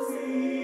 see.